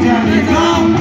Daddy, go!